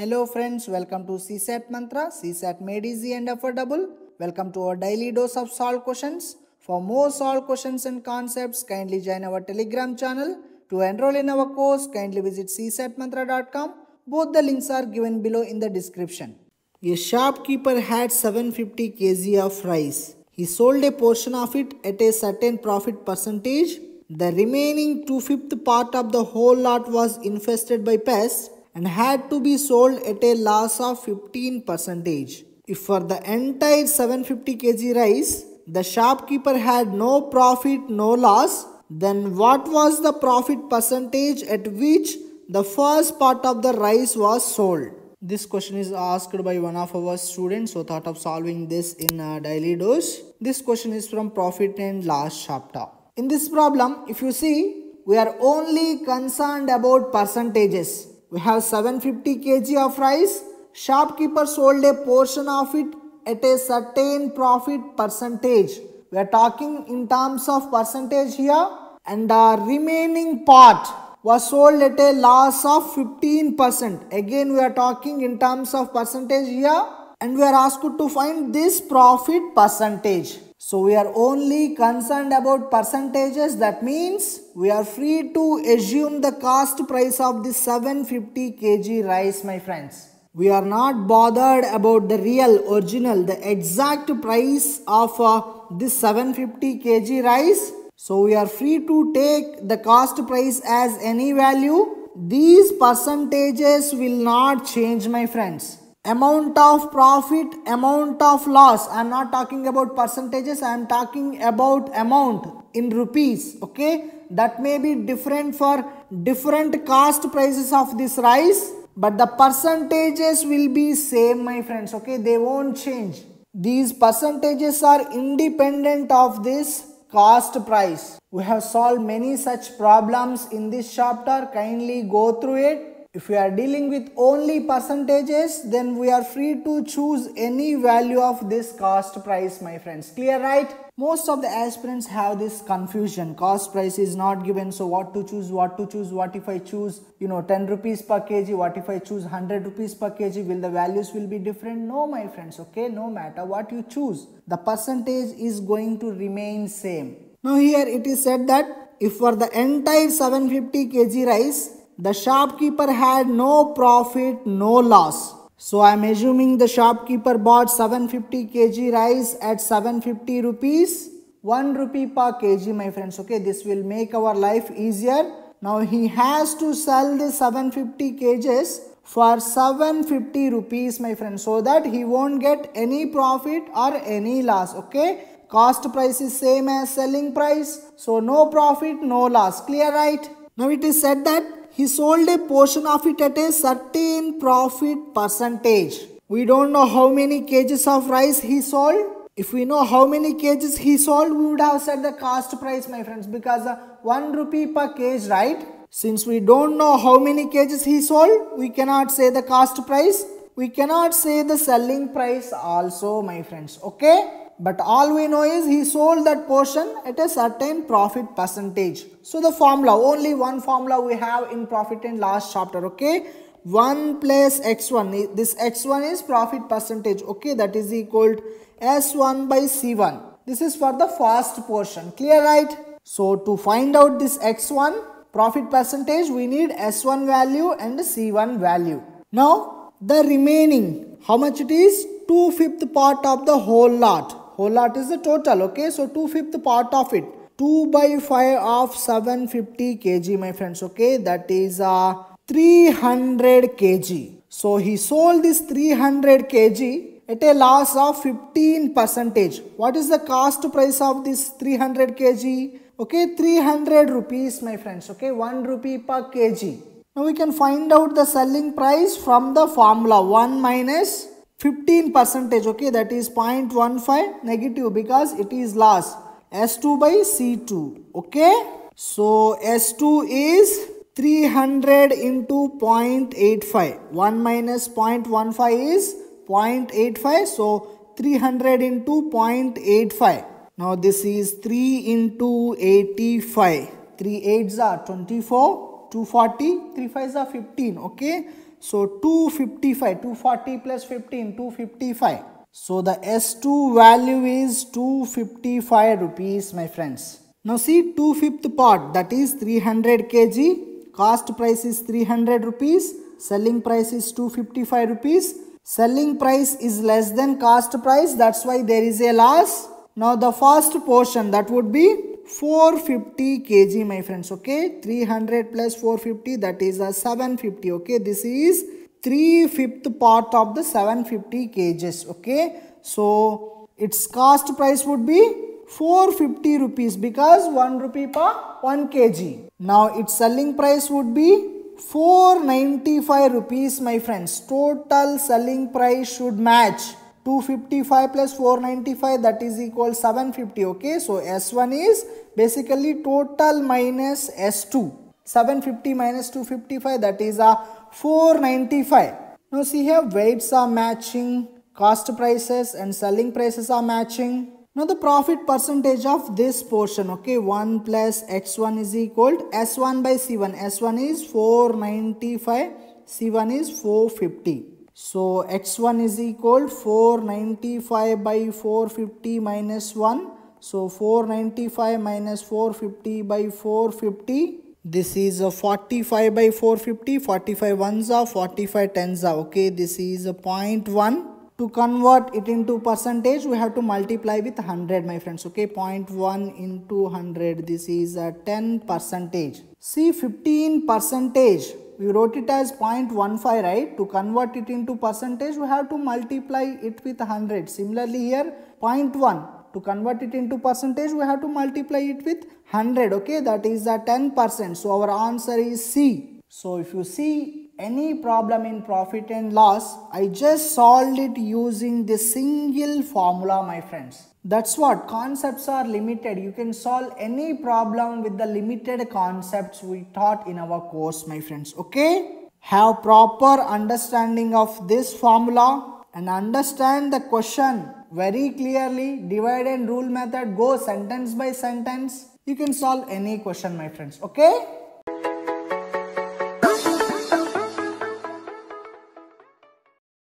Hello friends, welcome to CSAT Mantra, CSAT made easy and affordable. Welcome to our daily dose of solved questions. For more solved questions and concepts, kindly join our Telegram channel. To enroll in our course, kindly visit csatmantra.com. Both the links are given below in the description. A shopkeeper had 750 kg of rice. He sold a portion of it at a certain profit percentage. The remaining two-fifth part of the whole lot was infested by pests and had to be sold at a loss of 15 percentage. If for the entire 750 kg rice, the shopkeeper had no profit, no loss, then what was the profit percentage at which the first part of the rice was sold? This question is asked by one of our students, so thought of solving this in a daily dose. This question is from profit and loss chapter. In this problem, if you see, we are only concerned about percentages. We have 750 kg of rice. Shopkeeper sold a portion of it at a certain profit percentage. We are talking in terms of percentage here and the remaining part was sold at a loss of 15%. Again we are talking in terms of percentage here and we are asked to find this profit percentage. So we are only concerned about percentages that means we are free to assume the cost price of this 750 kg rice my friends. We are not bothered about the real original the exact price of uh, this 750 kg rice. So we are free to take the cost price as any value. These percentages will not change my friends amount of profit amount of loss. I am not talking about percentages i am talking about amount in rupees okay? That may be different for different cost prices of this rice but the percentages will be same my friends okay? They won't change. These percentages are independent of this cost price. We have solved many such problems in this chapter. Kindly go through it if we are dealing with only percentages, then we are free to choose any value of this cost price, my friends. Clear, right? Most of the aspirants have this confusion. Cost price is not given, so what to choose, what to choose, what if I choose, you know, 10 rupees per kg, what if I choose 100 rupees per kg, will the values will be different? No, my friends, okay? No matter what you choose, the percentage is going to remain same. Now here it is said that if for the entire 750 kg rice, the shopkeeper had no profit, no loss. So I am assuming the shopkeeper bought 750 kg rice at 750 rupees. 1 rupee per kg my friends. Okay, this will make our life easier. Now he has to sell the 750 kgs for 750 rupees my friends so that he won't get any profit or any loss. Okay, cost price is same as selling price. So no profit, no loss. Clear right? Now it is said that he sold a portion of it at a certain profit percentage. We don't know how many kgs of rice he sold. If we know how many kgs he sold, we would have said the cost price, my friends, because uh, 1 rupee per kg, right? Since we don't know how many kgs he sold, we cannot say the cost price. We cannot say the selling price also, my friends, okay? But all we know is he sold that portion at a certain profit percentage. So the formula, only one formula we have in profit and loss chapter, okay? 1 plus x1, this x1 is profit percentage, okay? That is equal to s1 by c1. This is for the first portion, clear right? So to find out this x1 profit percentage, we need s1 value and c1 value. Now the remaining, how much it is? 2 fifth part of the whole lot whole lot is the total okay? So 2 fifth part of it. 2 by 5 of 750 kg my friends okay? That is uh 300 kg. So he sold this 300 kg at a loss of 15 percentage. What is the cost price of this 300 kg? Okay 300 rupees my friends okay? 1 rupee per kg. Now we can find out the selling price from the formula. 1 minus 15 percentage okay that is 0.15 negative because it is loss. S2 by c2 okay? So s2 is 300 into 0.85 1 minus 0.15 is 0.85 so 300 into 0.85 now this is 3 into 85 3 8s are 24 240 3 5s are 15 okay So 255, 240 plus 15, 255. So the S2 value is 255 rupees my friends. Now see 2 fifth part that is 300 kg. Cost price is 300 rupees. Selling price is 255 rupees. Selling price is less than cost price. That's why there is a loss. Now the first portion that would be 450 kg my friends okay? 300 plus 450 that is a 750 okay? This is 3 fifth part of the 750 kgs okay? So its cost price would be 450 rupees because 1 rupee per 1 kg. Now its selling price would be 495 rupees my friends. Total selling price should match 255 plus 495 that is equal 750 okay? So s1 is basically total minus s2 750 minus 255 that is uh, a 495 now see here weights are matching cost prices and selling prices are matching. Now the profit percentage of this portion okay? 1 plus x1 is equal to s1 by c1 s1 is 495 c1 is 450 so x1 is equal 495 by 450 minus 1. So 495 minus 450 by 450. This is a 45 by 450. 45 ones are 45 tens are. Okay, this is a 0.1. To convert it into percentage, we have to multiply with 100, my friends. Okay, 0.1 into 100. This is a 10 percentage. See, 15 percentage we wrote it as 0.15 right? To convert it into percentage we have to multiply it with 100 similarly here 0.1 to convert it into percentage we have to multiply it with 100 okay? That is a 10 percent. So our answer is c. So if you see any problem in profit and loss i just solved it using this single formula my friends that's what concepts are limited. You can solve any problem with the limited concepts we taught in our course, my friends. Okay? Have proper understanding of this formula and understand the question very clearly. Divide and rule method. Go sentence by sentence. You can solve any question, my friends. Okay?